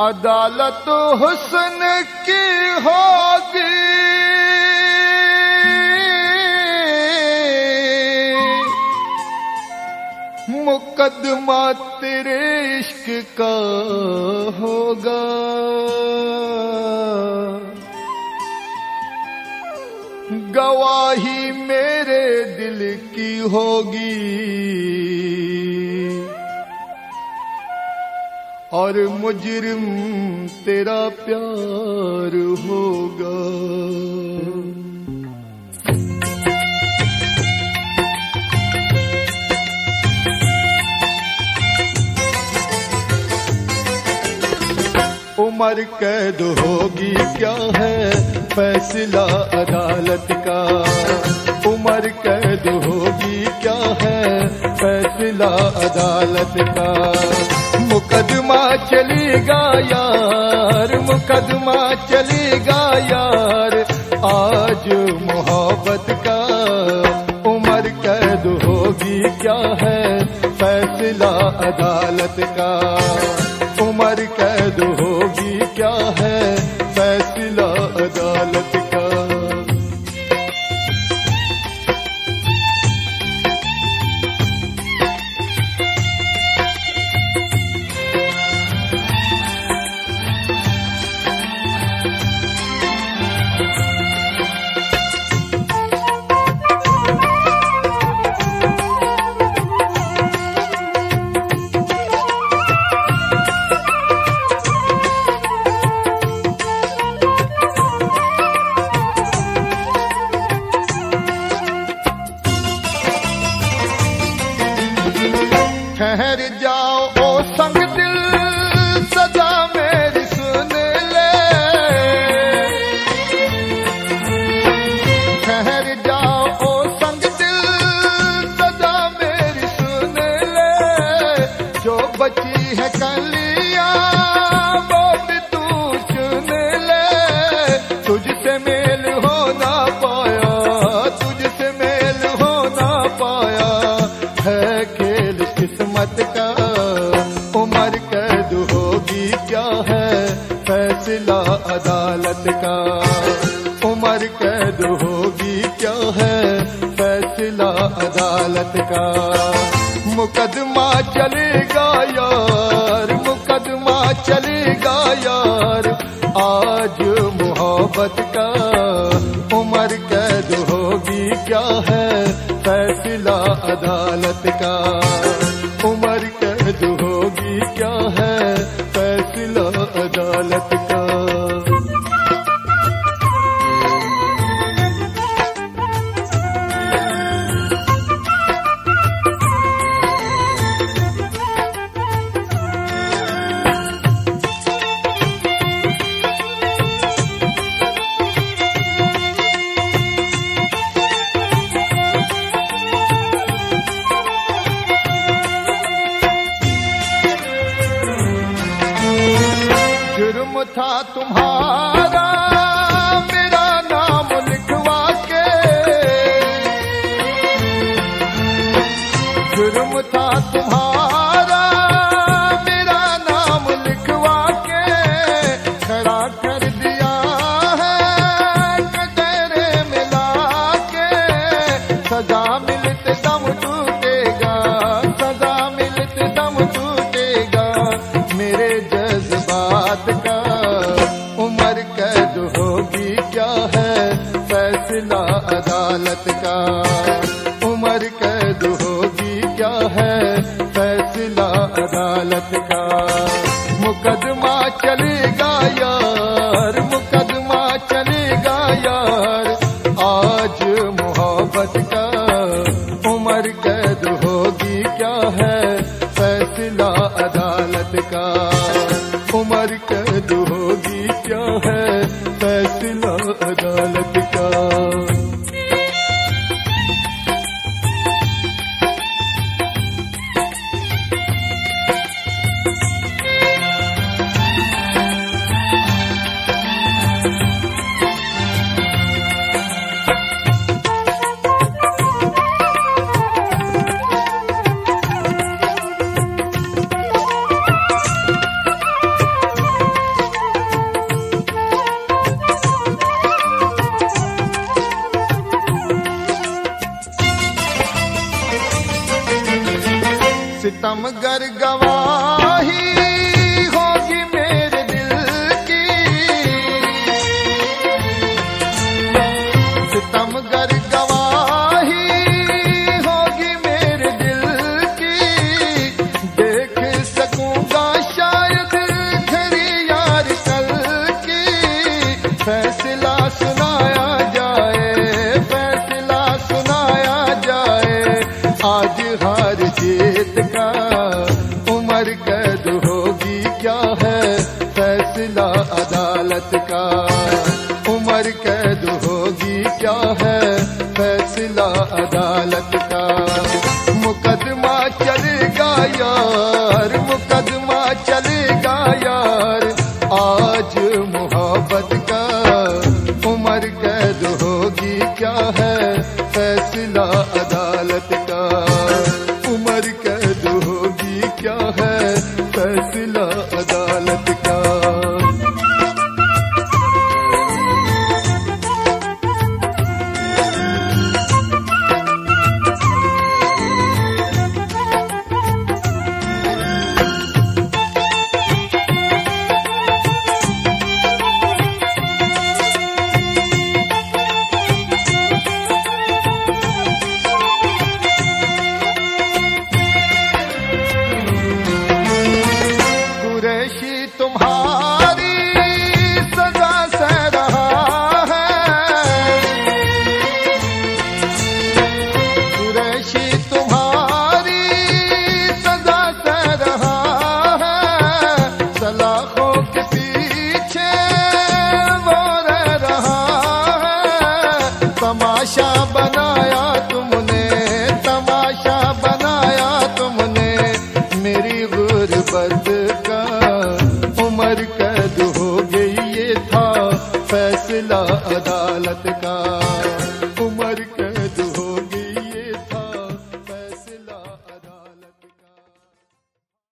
अदालत हुसन की होगी। मुकदमा तेरे इश्क का होगा। गवाही मेरे दिल की होगी। और मुजरिम तेरा प्यार होगा। उम्र कैद होगी क्या है फैसला अदालत का? उम्र कैद होगी क्या है फैसला अदालत का? मुकदमा चलेगा यार, मुकदमा चलेगा यार। आज मोहब्बत का उम्र कैद होगी क्या है? फैसला अदालत का उम्र कैद होगी क्या है? फैसला अदालत का तू ले तुझसे मेल पाया, तुझसे मेल पाया। है खेल किस्मत का, उम्र कैद होगी क्या है? फैसला अदालत का, उम्र कैद होगी क्या है? फैसला अदालत का। मुकदमा चलेगा मोहब्बत का उम्र कैद होगी क्या है? फैसला अदालत का। उम्र कैद था तुम्हारा मेरा नाम लिखवा के। जुर्म था तुम्हारा। अदालत का मुकदमा चलेगा यार, मुकदमा चलेगा यार। आज मोहब्बत का उम्र कैद होगी क्या है? फैसला अदालत का उम्र कैद होगी क्या है? सितमगर गवाही होगी मेरे दिल की। सितमगर गवाही होगी मेरे दिल की। देख सकूँगा शायद घड़ी यार कल की। फैसला सुनाया जाए उम्र कैद होगी क्या है? फैसला अदालत का। मुकदमा चलेगा यार, मुकदमा चलेगा यार। आज मोहब्बत का उम्र कैद होगी क्या है? फैसला अदालत तुम्हारी सजा से रहा है। तुम्हारी सजा से रहा है। सलाखों के पीछे वो रह रहा है। तमाशा बनाया तुमने, तमाशा बनाया तुमने। मेरी गुर्बत का अदालत का